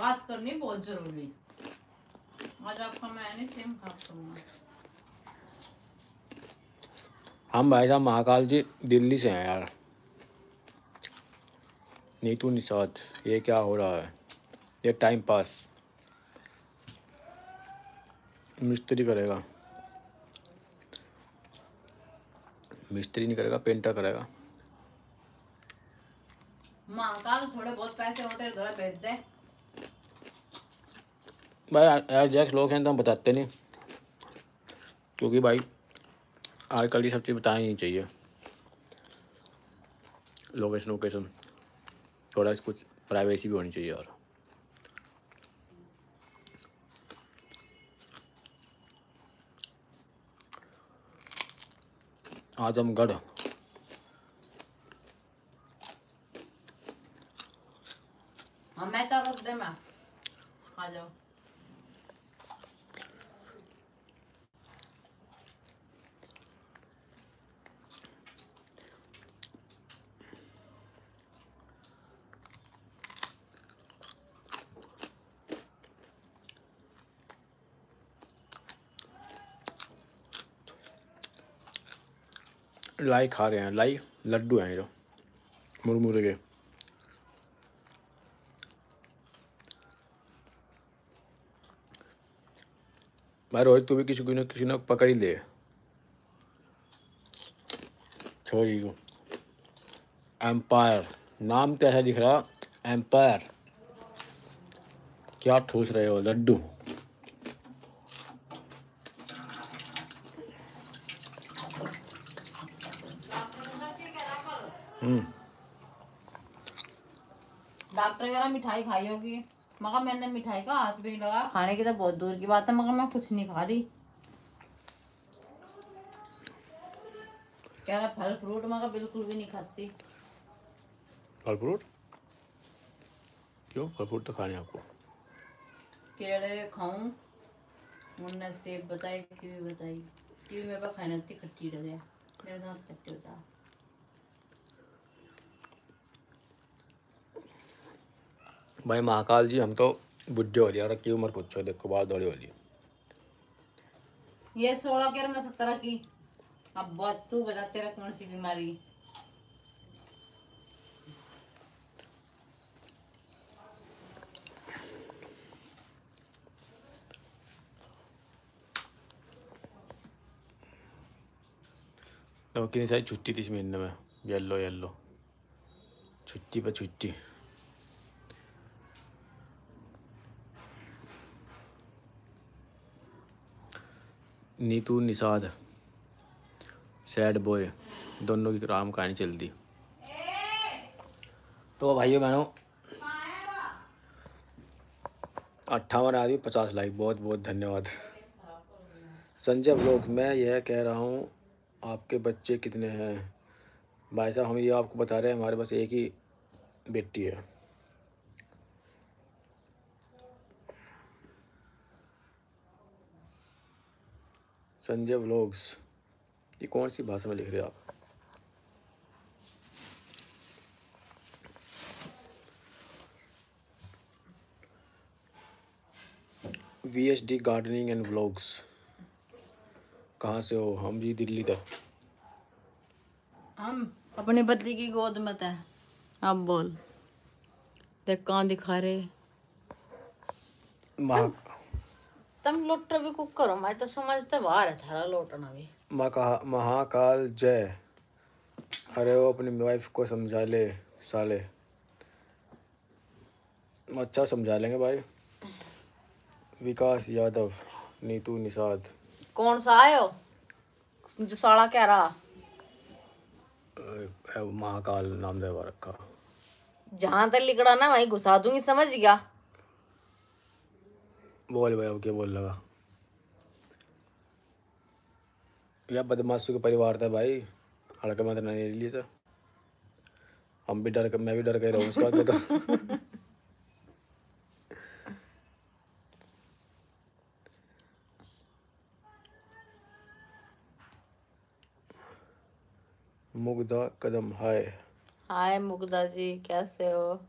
बात करनी बहुत ज़रूरी। आज आपका मैं नहीं सेम खराब करूँगा। हम भाई साहब महाकाल जी दिल्ली से हैं यार। नीतू निषाद ये क्या हो रहा है? ये टाइम पास मिस्त्री करेगा। मिस्त्री नहीं करेगा पेंटर करेगा। महाकाल थोड़े बहुत पैसे होते हैं थोड़ा भेज दे भाई, यार जैक्स लोग हैं तो हम बताते नहीं। क्योंकि भाई, आजकल ये सब चीज़ बतानी नहीं चाहिए। लोकेशन वोकेशन थोड़ा कुछ प्राइवेसी भी होनी चाहिए और। आजमगढ़ हाँ मैं तो रख दे मैं। आ जाओ। लाई खा रहे हैं, लाई लड्डू हैं जो, मुरमुरे के। भाई रोहित, तू भी किसी को किसी ने पकड़ ही ले। छोरी को। एम्पायर नाम तो ऐसा दिख रहा एम्पायर क्या ठूस रहे हो, लड्डू। डॉक्टर वगैरह मिठाई खाई होगी। मगर मैंने मिठाई का हाथ भी नहीं लगा। खाने की तो बहुत दूर की बात है मगर मैं कुछ नहीं खा रही। कह रहा फल फ्रूट मगर बिल्कुल भी नहीं खाती। फल फ्रूट? क्यों? फल फ्रूट तो खाने आपको। केले खाऊं? उनने सेब बताई कीवी बताई। कीवी मेरे पास खाने इतनी खट्टी रह गया। मेरे दांत खट्टे हो जा। भाई महाकाल जी हम तो बुढ़े हो रही है की उम्र पूछो देखो बाल दौड़ी हो रही ये सोलह के और मैं सत्रह की। अब बहुत तू बता तेरा कौन सी बीमारी? तो कितनी सारी छुट्टी थी इस महीने में। येल्लो येल्लो छुट्टी पर छुट्टी। नीतू, निषाद, सैड बॉय, दोनों की राम कहानी चल दी तो भाइयों, बहनों, अट्ठावन आदमी पचास लाइक, बहुत बहुत धन्यवाद। संजय ब्लॉग, मैं यह कह रहा हूँ, आपके बच्चे कितने हैं? भाई साहब, हम ये आपको बता रहे हैं, हमारे पास एक ही बेटी है। संजय व्लॉग्स ये कौन सी भाषा में लिख रहे हैं आप? V H D gardening and vlogs कहाँ से हो? हम जी दिल्ली तक। हम अपने बदली की गोद में थे। आप बोल। देख कहाँ दिखा रहे। तुम लोटर भी कुक करो मैं तो समझते बाहर है थारा लोटना भी। महा महाकाल जय। अरे वो अपनी वाइफ को समझा ले साले। अच्छा समझा लेंगे भाई। विकास यादव नीतू निषाद। कौन सा आयो जो साड़ा कह रहा? महाकाल नाम दे रखा। जहाँ तक लिखड़ा ना वहीं घुसा दूँगी समझ गया? बोल भाई क्या बोल लगा? या बदमाशों के परिवार था भाई। हड़का मत नहीं ले लिए था। हम भी डर मैं भी डर गए रहूँ उसका तो। मुग्धा कदम, हाय। हाय मुग्धा जी, कैसे हो?